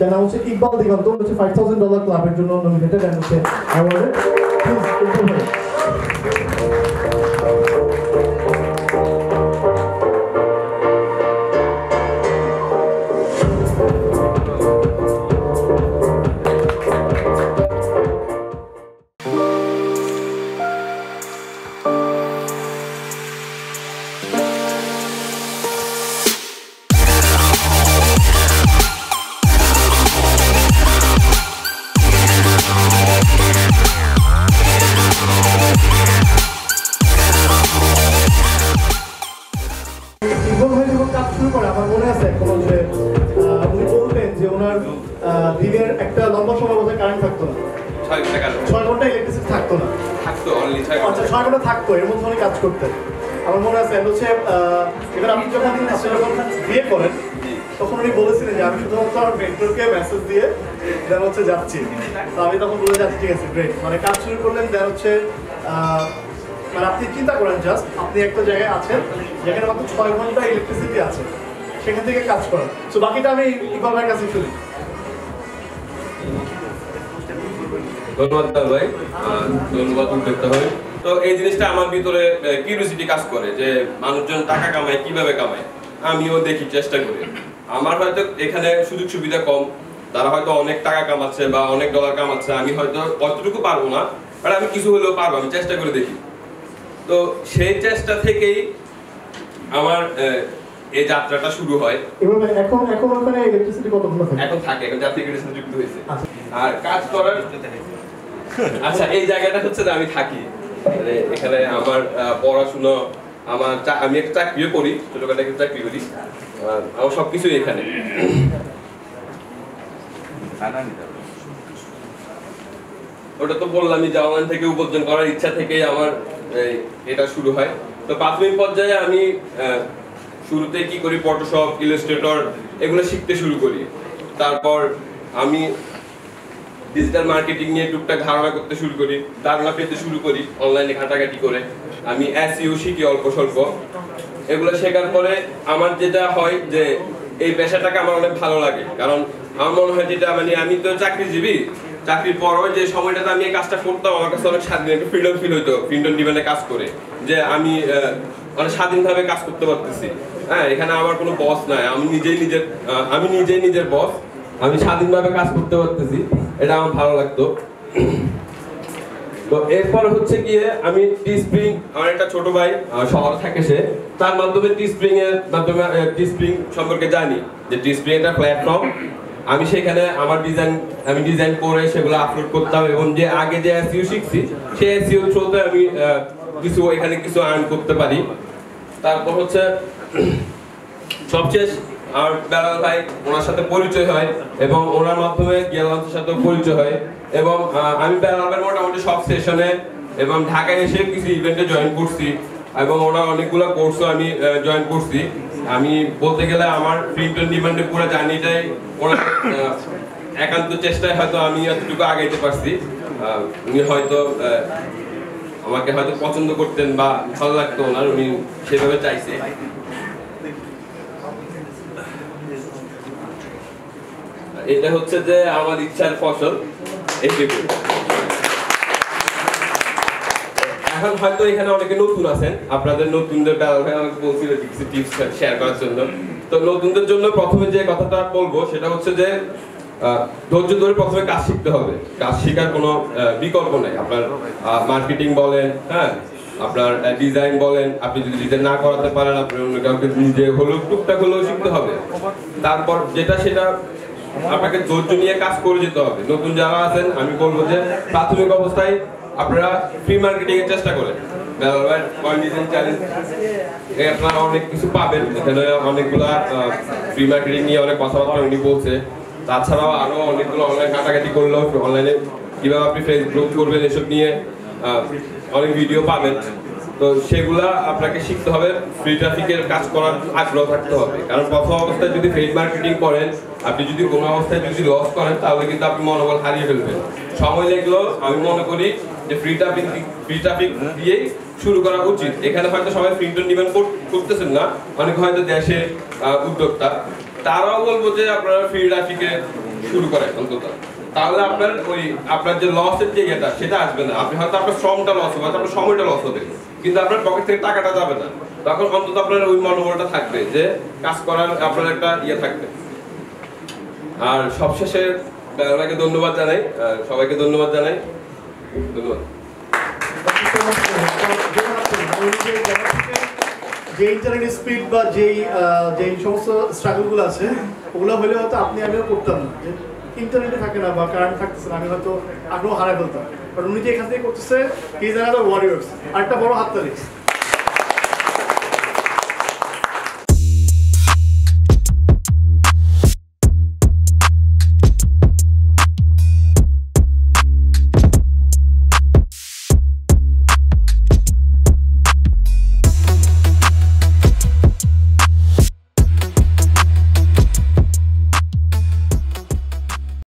যার হচ্ছে ইকবাল দিগন্ত হচ্ছে ফাইভ থাউজেন্ড ডলার ক্লাবের জন্য নমিনেটেড অ্যান্ড হচ্ছে অ্যাওয়ার্ডেড দিনের একটা লম্বা সময় বোধহয় কারেন্ট থাকতো না। ছয় ঘণ্টা কাজ ছয় ঘণ্টা ইলেকট্রিসিটি থাকতো না। থাকতো অনলি ছয় আচ্ছা ঘণ্টা ছয় ঘণ্টা থাকতো এর মধ্যে উনি কাজ করতেন। আমার মনে আছে হচ্ছে আহ, এবার আপনি যখন আপনি যখন বিয়ে করেন তখন উনি বলেছিলেন যে আমি শুধুমাত্র আমার মেন্টরকে মেসেজ দিয়ে দেন হচ্ছে যাচ্ছি। তো আমি তখন বলে যাচ্ছি ঠিক আছে গ্রেট মানে কাজ শুরু করলেন দেন হচ্ছে আহ, মানে আপনি চিন্তা করেন জাস্ট আপনি একটা জায়গায় আছেন যেখানে মাত্র ছয় ঘণ্টা ইলেকট্রিসিটি আছে। সেখান থেকে কাজ করেন। তো বাকিটা আমি ইকবাল কাছে শুনি। ধন্যবাদ দাদা ভাই। ধন্যবাদ উদ্যোক্তা তো এই জিনিসটা আমার ভিতরে কাজ করে যে মানুষজন টাকা কামায় কীভাবে কামায় আমিও দেখি চেষ্টা করি। আমার হয়তো এখানে সুযোগ সুবিধা কম তারা হয়তো অনেক টাকা কামাচ্ছে বা অনেক ডলার কামাচ্ছে আমি হয়তো অতটুকু পারব না বাট আমি কিছু হলেও পারব আমি চেষ্টা করে দেখি। তো সেই চেষ্টা থেকেই আমার এই যাত্রাটা শুরু হয়। এখন এখন ওখানে ইলেকট্রিসিটি কত থাকে? এখন থাকে এখন জাতীয় ক্রীড়া যুক্ত হয়েছে। আচ্ছা। আর কাজ করার আচ্ছা এই জায়গাটা হচ্ছে আমি থাকি। মানে এখানে আমার পড়াশুনো, আমার আমি একটা চাকরিও করি, ছোটখাটো একটা চাকরি করি। আমার সবকিছুই এখানে। ওটা তো যে অনলাইন থেকে উপার্জন করার ইচ্ছা থেকেই আমার এটা শুরু হয়। তো প্রাথমিক পর্যায়ে আমি শুরুতে কি করি ফটোশপ ইলাস্ট্রেটর এগুলো শিখতে শুরু করি। তারপর আমি ডিজিটাল মার্কেটিং নিয়ে টুকটাক ধারণা করতে শুরু করি ধারণা পেতে শুরু করি অনলাইনে ঘাটাঘাটি করে। আমি এসইও শিখি অল্প স্বল্প। এগুলো শেখার পরে আমার যেটা হয় যে এই পেশাটাকে আমার অনেক ভালো লাগে। কারণ আমার মনে হয় যেটা মানে আমি তো চাকরিজীবী, চাকরির পরও যে সময়টাতে আমি এই কাজটা করতাম, আমার কাছে অনেক স্বাধীন একটা ফ্রিডম ফিল হইতো ফ্রিডম ডিমান্ডে কাজ করে। যে আমি অনেক স্বাধীনভাবে কাজ করতে পারতেছি। হ্যাঁ এখানে আমার কোনো বস নাই। আমি নিজেই নিজের আমি নিজেই নিজের বস আমি স্বাধীনভাবে কাজ করতে পারতেছি, এটা আমার ভালো লাগতো। তো এরপর হচ্ছে গিয়ে আমি টি স্প্রিং আমার একটা ছোট ভাই শহর থাকে সে, তার মাধ্যমে টি স্প্রিং এর মাধ্যমে টি স্প্রিং সম্পর্কে জানি, যে টি স্প্রিং একটা প্ল্যাটফর্ম আমি সেখানে আমার ডিজাইন আমি ডিজাইন করে সেগুলো আপলোড করতাম এবং যে আগে যে এসইও শিখছি সেই এসইও থ্রুতে আমি কিছু এখানে কিছু আর্ন করতে পারি। তারপর হচ্ছে, সবশেষ আমার বেলাল ভাই ওনার সাথে পরিচয় হয় এবং ওনার মাধ্যমে গিয়ালান্সের সাথে পরিচয় হয় এবং আমি বেলাল ভাইয়ের মোটামুটি সব সেশনে এবং ঢাকায় এসে কিছু ইভেন্টে জয়েন করছি এবং ওনার অনেকগুলো কোর্সও আমি জয়েন করছি। আমি বলতে গেলে আমার প্রিন্ট অন ডিমান্ডে পুরো জার্নিটাই ওনার একান্ত চেষ্টায় হয়তো আমি এতটুকু আগাইতে পারছি। উনি হয়তো আমাকে হয়তো পছন্দ করতেন বা ভালো লাগতো ওনার, উনি সেভাবে চাইছে। এটা হচ্ছে যে আমার ইচ্ছার ফসল এখন হয়তো এখানে অনেকে নতুন আছেন, আপনাদের নতুনদের আমাকে বলছিল কিছু টিপস শেয়ার করার জন্য। তো নতুনদের জন্য প্রথমে যে কথাটা বলব, সেটা হচ্ছে যে ধৈর্য ধরে প্রথমে কাজ শিখতে হবে। কাজ শেখার কোনো বিকল্প নেই। আপনার মার্কেটিং বলেন হ্যাঁ? আপনার ডিজাইন বলেন, আপনি যদি ডিজাইন না করাতে পারেন আপনি অন্য কাউকে নিজে হলেও টুকটাক হলেও শিখতে হবে। তারপর যেটা সেটা আপনাকে ধৈর্য নিয়ে কাজ করে যেতে হবে। নতুন যারা আছেন, আমি বলব যে প্রাথমিক অবস্থায় আপনারা ফ্রি মার্কেটিং এর চেষ্টা করেন। অনেক ফ্রি মার্কেটিং নিয়ে অনেক বলছে। তাছাড়াও আরও অনেকগুলো অনলাইন কাটাকাটি অনলাইনে কীভাবে আপনি ফেসবুক করবেন এসব নিয়ে অনেক ভিডিও পাবেন। তো সেগুলা আপনাকে শিখতে হবে ফ্রি ট্রাফিকের কাজ করার আগ্রহ থাকতে হবে। কারণ প্রথম অবস্থায় যদি ফেড মার্কেটিং করেন, আপনি যদি কোনো অবস্থায় যদি লস করেন, তাহলে কিন্তু আপনি মনোবল হারিয়ে ফেলবেন। সময় লাগলেও আমি মনে করি যে ফ্রি ট্রাফিক ফ্রি ট্রাফিক দিয়েই শুরু করা উচিত। এখানে হয়তো সবাই প্রিন্টন ডিমান্ড করতেছেন না, অনেক হয়তো দেশের উদ্যোক্তা। তারাও বলব যে আপনারা ফ্রি ট্রাফিকে শুরু করে অন্তত। তাহলে আপনার ওই আপনার যে লসের যে ইয়েটা সেটা আসবে না। আপনি হয়তো আপনার শ্রমটা লস হবে আপনার সময়টা লস হবে। কিন্তু আপনার পকেট থেকে টাকাটা যাবে না। তখন অন্তত আপনার ওই মনোবলটা থাকবে যে কাজ করার আপনার একটা ইয়ে থাকবে। আর সবশেষে ওনাকে ধন্যবাদ জানাই। সবাইকে ধন্যবাদ জানাই। ধন্যবাদ। যে ইন্টারনেট স্পিড বা যেই যেই সমস্ত স্ট্রাগলগুলো আছে, ওগুলো হলে হয়তো আপনি আমিও করতাম না। ইন্টারনেটে থাকে না বা কারেন্ট থাকতেছে না, আমি হয়তো আগ্রহ হারাই ফেলতাম। বাট উনি যে এখান থেকে করতেছে হিজ অ্যানাদার ওয়ারিয়ার্স আরেকটা বড় হাততালি।